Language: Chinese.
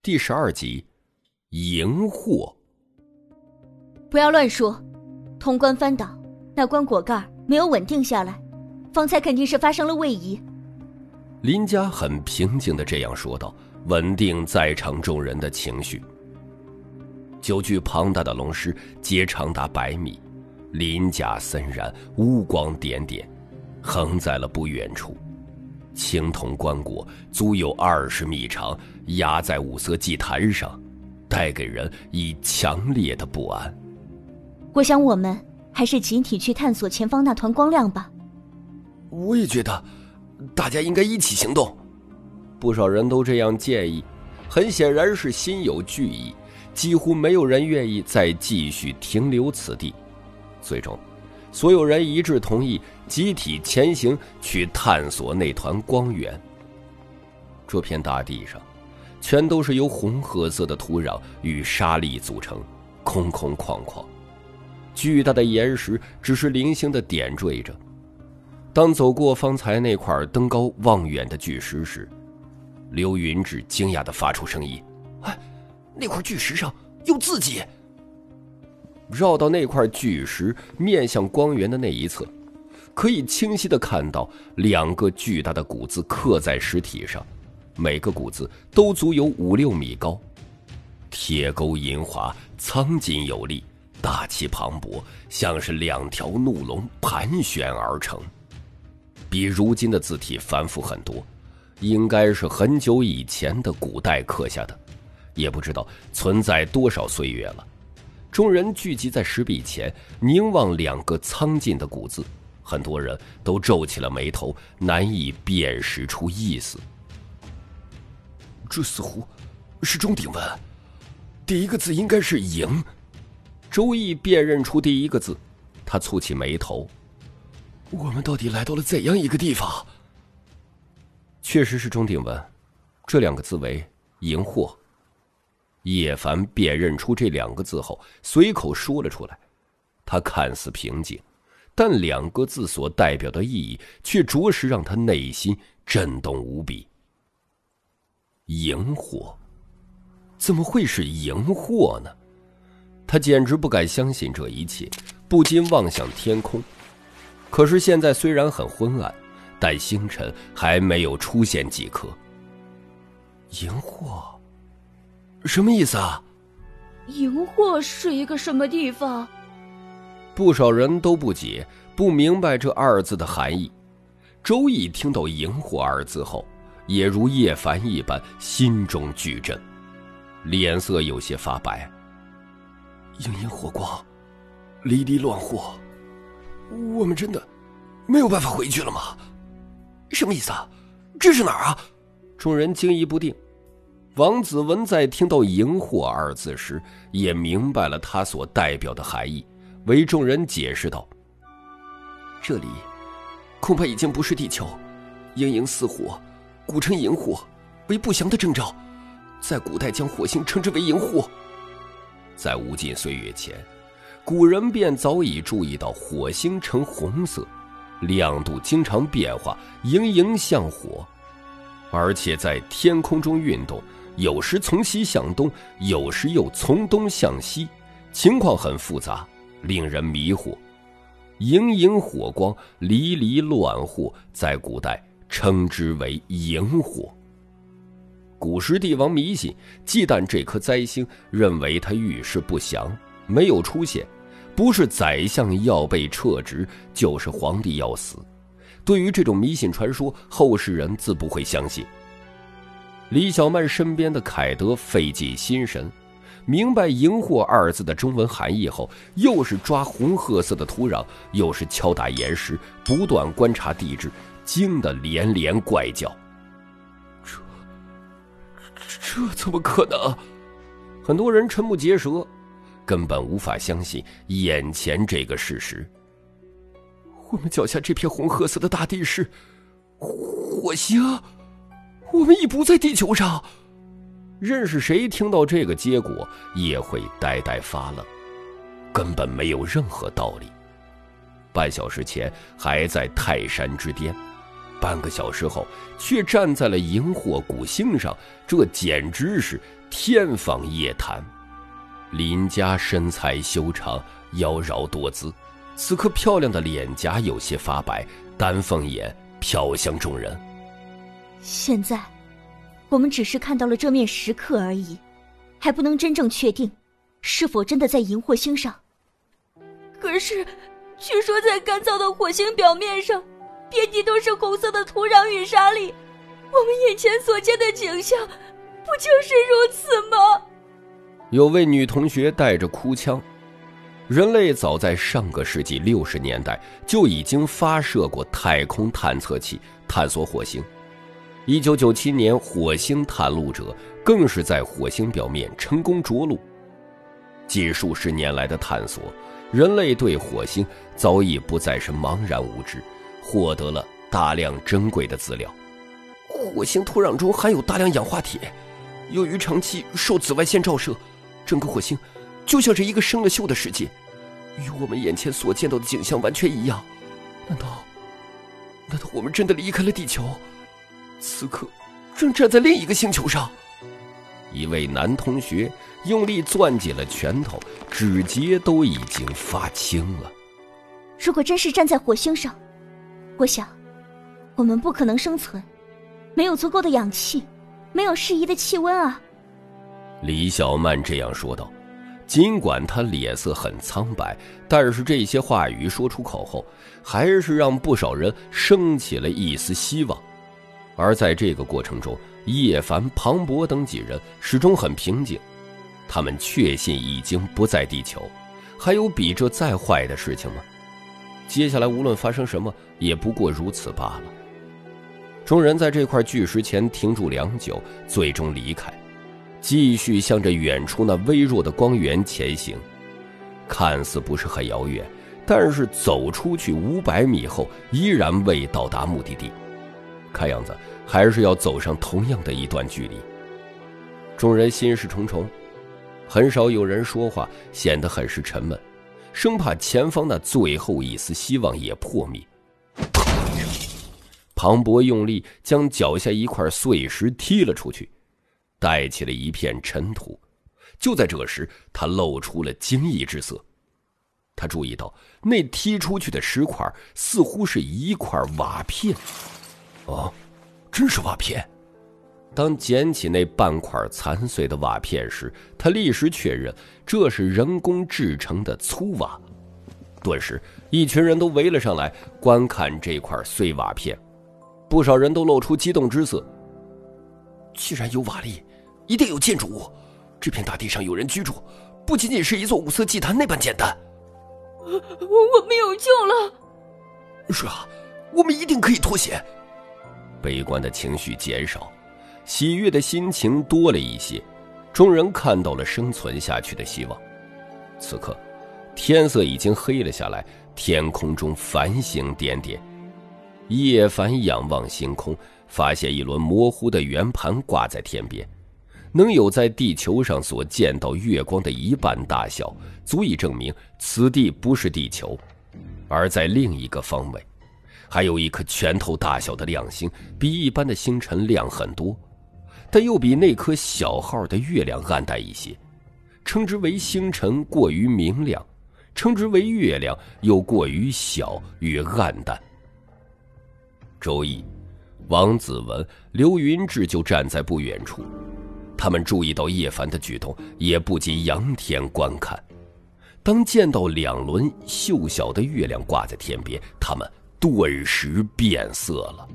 第十二集，荧惑。不要乱说，潼关翻倒，那棺椁盖没有稳定下来，方才肯定是发生了位移。林家很平静的这样说道，稳定在场众人的情绪。九具庞大的龙尸皆长达百米，鳞甲森然，乌光点点，横在了不远处。青铜棺椁足有二十米长，压在五色祭坛上，带给人以强烈的不安。我想，我们还是集体去探索前方那团光亮吧。我也觉得，大家应该一起行动。不少人都这样建议，很显然是心有惧意，几乎没有人愿意再继续停留此地。最终。所有人一致同意集体前行，去探索那团光源。这片大地上，全都是由红褐色的土壤与沙砾组成，空空旷旷。巨大的岩石只是零星的点缀着。当走过方才那块登高望远的巨石时，刘云志惊讶的发出声音：“哎，那块巨石上有字迹！”绕到那块巨石面向光源的那一侧，可以清晰的看到两个巨大的古字刻在石体上，每个古字都足有五六米高，铁钩银华，苍劲有力，大气磅礴，像是两条怒龙盘旋而成。比如今的字体繁复很多，应该是很久以前的古代刻下的，也不知道存在多少岁月了。众人聚集在石壁前，凝望两个苍劲的古字，很多人都皱起了眉头，难以辨识出意思。这似乎是钟鼎文，第一个字应该是“赢”。周易辨认出第一个字，他蹙起眉头：“我们到底来到了怎样一个地方？”确实是钟鼎文，这两个字为“荧惑”。叶凡辨认出这两个字后，随口说了出来。他看似平静，但两个字所代表的意义却着实让他内心震动无比。荧火，怎么会是荧火呢？他简直不敢相信这一切，不禁望向天空。可是现在虽然很昏暗，但星辰还没有出现几颗。荧火。什么意思啊？荧惑是一个什么地方？不少人都不解，不明白这二字的含义。周易听到“荧惑”二字后，也如叶凡一般，心中巨震，脸色有些发白。荧荧火光，离离乱惑，我们真的没有办法回去了吗？什么意思啊？这是哪儿啊？众人惊疑不定。王子文在听到“荧惑”二字时，也明白了它所代表的含义，为众人解释道：“这里，恐怕已经不是地球，荧荧似火，古称荧惑，为不祥的征兆。在古代，将火星称之为荧惑。在无尽岁月前，古人便早已注意到火星呈红色，亮度经常变化，荧荧像火，而且在天空中运动。”有时从西向东，有时又从东向西，情况很复杂，令人迷惑。荧荧火光，离离乱惑，在古代称之为荧火。古时帝王迷信，忌惮这颗灾星，认为它遇事不祥，没有出现，不是宰相要被撤职，就是皇帝要死。对于这种迷信传说，后世人自不会相信。李小曼身边的凯德费尽心神，明白“荧惑”二字的中文含义后，又是抓红褐色的土壤，又是敲打岩石，不断观察地质，惊得连连怪叫：“这……这怎么可能？”很多人瞠目结舌，根本无法相信眼前这个事实。我们脚下这片红褐色的大地是火星。我们已不在地球上。认识谁听到这个结果也会呆呆发愣，根本没有任何道理。半小时前还在泰山之巅，半个小时后，却站在了荧惑古星上，这简直是天方夜谭。林家身材修长，妖娆多姿，此刻漂亮的脸颊有些发白，丹凤眼瞟向众人。现在，我们只是看到了这面石刻而已，还不能真正确定，是否真的在荧惑星上。可是，据说在干燥的火星表面上，遍地都是红色的土壤与沙粒，我们眼前所见的景象，不就是如此吗？有位女同学带着哭腔：“人类早在上个世纪六十年代就已经发射过太空探测器探索火星。一九九七年，火星探路者更是在火星表面成功着陆。近数十年来的探索，人类对火星早已不再是茫然无知，获得了大量珍贵的资料。火星土壤中含有大量氧化铁，由于长期受紫外线照射。”整个火星就像是一个生了锈的世界，与我们眼前所见到的景象完全一样。难道，难道我们真的离开了地球？此刻正站在另一个星球上？一位男同学用力攥紧了拳头，指节都已经发青了。如果真是站在火星上，我想，我们不可能生存，没有足够的氧气，没有适宜的气温啊。李小曼这样说道，尽管她脸色很苍白，但是这些话语说出口后，还是让不少人升起了一丝希望。而在这个过程中，叶凡、庞博等几人始终很平静，他们确信已经不在地球。还有比这再坏的事情吗？接下来无论发生什么，也不过如此罢了。众人在这块巨石前停住良久，最终离开。继续向着远处那微弱的光源前行，看似不是很遥远，但是走出去五百米后，依然未到达目的地。看样子还是要走上同样的一段距离。众人心事重重，很少有人说话，显得很是沉闷，生怕前方那最后一丝希望也破灭。庞博用力将脚下一块碎石踢了出去。带起了一片尘土，就在这时，他露出了惊异之色。他注意到那踢出去的石块似乎是一块瓦片。哦，真是瓦片！当捡起那半块残碎的瓦片时，他立时确认这是人工制成的粗瓦。顿时，一群人都围了上来观看这块碎瓦片，不少人都露出激动之色。既然有瓦砾！一定有建筑物，这片大地上有人居住，不仅仅是一座五色祭坛那般简单。我们有救了！是啊，我们一定可以脱险。悲观的情绪减少，喜悦的心情多了一些。众人看到了生存下去的希望。此刻，天色已经黑了下来，天空中繁星点点。叶凡仰望星空，发现一轮模糊的圆盘挂在天边。能有在地球上所见到月光的一半大小，足以证明此地不是地球。而在另一个方位，还有一颗拳头大小的亮星，比一般的星辰亮很多，但又比那颗小号的月亮暗淡一些。称之为星辰过于明亮，称之为月亮又过于小与暗淡。周易、王子文、刘云志就站在不远处。他们注意到叶凡的举动，也不禁仰天观看。当见到两轮秀小的月亮挂在天边，他们顿时变色了。